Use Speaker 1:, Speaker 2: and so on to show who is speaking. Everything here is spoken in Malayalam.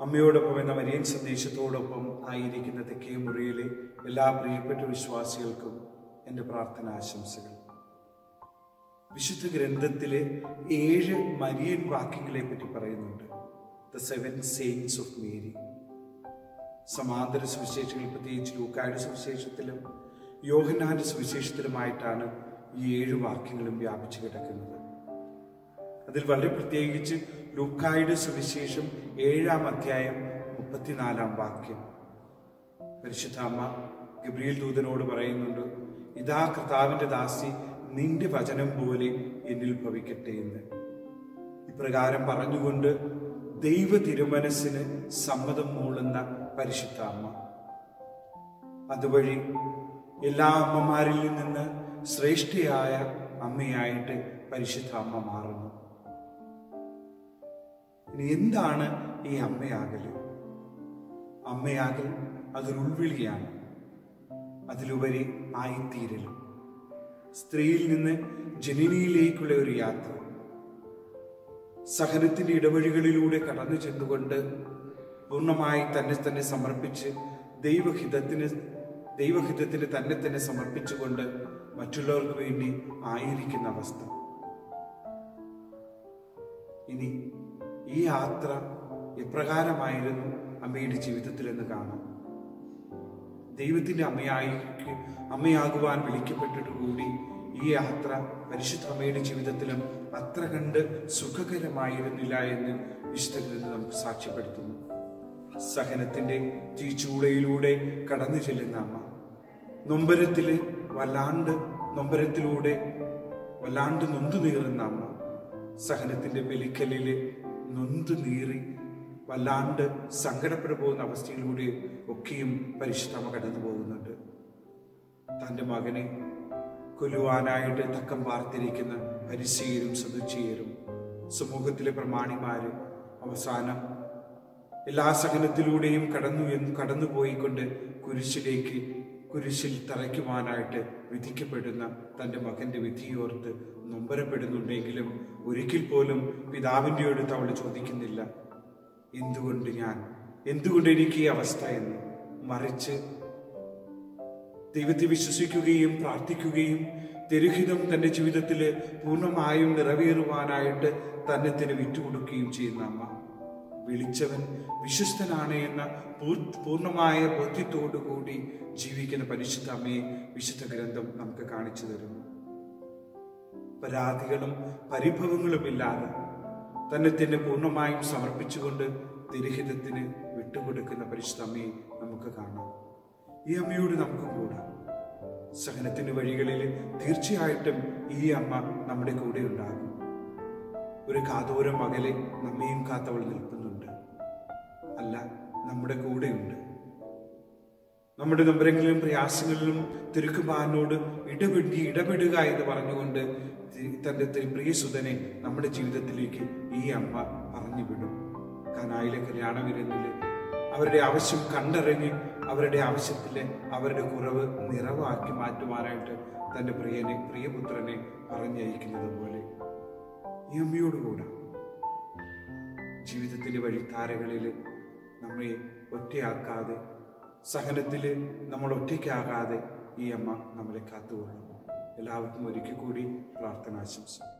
Speaker 1: അമ്മയോടൊപ്പം എന്ന മരിയൻ സന്ദേശത്തോടൊപ്പം ആയിരിക്കുന്ന തെക്കേ മുറിയിലെ എല്ലാ പ്രിയപ്പെട്ട വിശ്വാസികൾക്കും എന്റെ പ്രാർത്ഥന ആശംസകൾ. വിശുദ്ധ ഗ്രന്ഥത്തിലെ ഏഴ് മരിയൻ വാക്യങ്ങളെ പറ്റി പറയുന്നുണ്ട്. The seven sayings of Mary സമാന്തര സുവിശേഷങ്ങൾ പ്രത്യേകിച്ച് ലൂക്കായുടെ സുവിശേഷത്തിലും യോഹനാന്റെ സുവിശേഷത്തിലുമായിട്ടാണ് ഈ ഏഴ് വാക്യങ്ങളും വ്യാപിച്ചു കിടക്കുന്നത്. അതിൽ വളരെ പ്രത്യേകിച്ച് ലൂക്കായുടെ സുവിശേഷം ഏഴാം അധ്യായം മുപ്പത്തിനാലാം വാക്യം. പരിശുദ്ധാമ്മ ഗബ്രിയേൽ ദൂതനോട് പറയുന്നുണ്ട് ഇതാ കർത്താവിന്റെ ദാസി നിന്റെ വചനം പോലെ എന്നിൽ ഭവിക്കട്ടെ എന്ന്. ഇപ്രകാരം പറഞ്ഞുകൊണ്ട് ദൈവ തിരുമനസ്സിന് സമ്മതം മൂളുന്ന പരിശുദ്ധ അമ്മ അതുവഴി എല്ലാ അമ്മമാരിൽ നിന്ന് ശ്രേഷ്ഠയായ അമ്മയായിട്ട് പരിശുദ്ധ അമ്മ മാറുന്നു. എന്താണ് ഈ അമ്മയാകൽ അമ്മയാകൽ അതൊരു ഉൾവിളിയാണ്. അതിലുപരി ആയിത്തീരലും. സ്ത്രീയിൽ നിന്ന് ജനനിയിലേക്കുള്ള ഒരു യാത്ര. സഹനത്തിന്റെ ഇടവഴികളിലൂടെ കടന്നു ചെന്നുകൊണ്ട് പൂർണമായി തന്നെ തന്നെ സമർപ്പിച്ച് ദൈവഹിതത്തിന് ദൈവഹിതത്തിന് തന്നെ തന്നെ സമർപ്പിച്ചുകൊണ്ട് മറ്റുള്ളവർക്ക് വേണ്ടി ആയിരിക്കുന്ന അവസ്ഥ. ഇനി ഈ യാത്ര എപ്രകാരമായിരുന്നു അമ്മയുടെ ജീവിതത്തിൽ എന്ന് കാണാം. ദൈവത്തിന്റെ അമ്മയായി അമ്മയാകുവാൻ വിളിക്കപ്പെട്ടിട്ട് കൂടി ഈ യാത്ര പരിശുദ്ധ അമ്മയുടെ ജീവിതത്തിലും അത്ര കണ്ട് സുഖകരമായിരുന്നില്ല എന്ന് വിശുദ്ധ ഗ്രന്ഥം നമുക്ക് സാക്ഷ്യപ്പെടുത്തുന്നു. സഹനത്തിന്റെ തീച്ചൂളയിലൂടെ കടന്നു ചെല്ലുന്ന അമ്മ. നൊമ്പരത്തിൽ വല്ലാണ്ട് നൊമ്പരത്തിലൂടെ വല്ലാണ്ട് നൊന്തു നീറുന്ന അമ്മ. സഹനത്തിന്റെ വെലിക്കലിൽ നൊന്തു നീറി വല്ലാണ്ട് സങ്കടപ്പെട്ടു പോകുന്ന അവസ്ഥയിലൂടെ ഒക്കെയും പരിശ്രമ കടന്നു പോകുന്നുണ്ട്. തന്റെ മകനെ കൊല്ലുവാനായിട്ട് തക്കം പാർത്തിരിക്കുന്ന പരിശീലും സതുച്ചീയരും സമൂഹത്തിലെ പ്രമാണിമാര് അവസാനം എല്ലാ സഹനത്തിലൂടെയും കടന്നു കടന്നുപോയിക്കൊണ്ട് കുരിശിലേക്ക് കുരിശിൽ തറയ്ക്കുവാനായിട്ട് വിധിക്കപ്പെടുന്ന തന്റെ മകന്റെ വിധിയോർത്ത് നൊമ്പരപ്പെടുന്നുണ്ടെങ്കിലും ഒരിക്കൽ പോലും പിതാവിന്റെ അടുത്ത് അവൾ ചോദിക്കുന്നില്ല. എന്തുകൊണ്ട് ഞാൻ? എന്തുകൊണ്ട് എനിക്ക് ഈ അവസ്ഥ എന്ന്? മറിച്ച് ദൈവത്തെ വിശ്വസിക്കുകയും പ്രാർത്ഥിക്കുകയും തിരുഹിതം തന്റെ ജീവിതത്തിൽ പൂർണമായും നിറവേറുവാനായിട്ട് തന്നെ തന്നെ വിറ്റുകൊടുക്കുകയും ചെയ്യുന്ന അമ്മ. വിളിച്ചവൻ വിശ്വസ്തനാണ് എന്ന പൂർണമായ ബോധ്യത്തോടു കൂടി ജീവിക്കുന്ന പരിശുദ്ധ അമ്മയെ വിശുദ്ധ ഗ്രന്ഥം നമുക്ക് കാണിച്ചു തരുന്നു. പരാതികളും പരിഭവങ്ങളും ഇല്ലാതെ തന്നെ തന്നെ പൂർണമായും സമർപ്പിച്ചുകൊണ്ട് തിരഹിതത്തിന് വിട്ടുകൊടുക്കുന്ന പരിശുദ്ധ അമ്മയെ നമുക്ക് കാണാം. ഈ അമ്മയോട് നമുക്ക് കൂടാം. സഹനത്തിന്റെ വഴികളിൽ തീർച്ചയായിട്ടും ഈ അമ്മ നമ്മുടെ കൂടെ ഉണ്ടാകും. ഒരു കാതോരം മകലെ നമ്മയും കാത്തവൾ നിൽക്കുന്നുണ്ട് അല്ല നമ്മുടെ കൂടെയുണ്ട്. നമ്മുടെ നമ്പരങ്ങളിലും പ്രയാസങ്ങളിലും തിരുക്കുമാരനോട് ഇടപെടി ഇടപെടുക എന്ന് പറഞ്ഞുകൊണ്ട് തന്റെ പ്രിയസുതനെ നമ്മുടെ ജീവിതത്തിലേക്ക് ഈ അമ്മ പറഞ്ഞു വിടും കനായിലെ കല്യാണ വിരുന്നിൽ അവരുടെ ആവശ്യം കണ്ടറിഞ്ഞ് അവരുടെ ആവശ്യത്തിലെ അവരുടെ കുറവ് നിറവാക്കി മാറ്റുവാനായിട്ട് തന്റെ പ്രിയനെ പ്രിയപുത്രനെ പറഞ്ഞയക്കുന്നത് പോലെ. ഈ അമ്മയോടുകൂടെ ജീവിതത്തിലെ വഴിത്താരകളിൽ നമ്മെ ഒറ്റയാക്കാതെ സഹനത്തിൽ നമ്മൾ ഒറ്റയ്ക്കാകാതെ ഈ അമ്മ നമ്മളെ കാത്തുകൊള്ളുന്നു. എല്ലാവർക്കും ഒരിക്കൽ കൂടി പ്രാർത്ഥനാശംസ.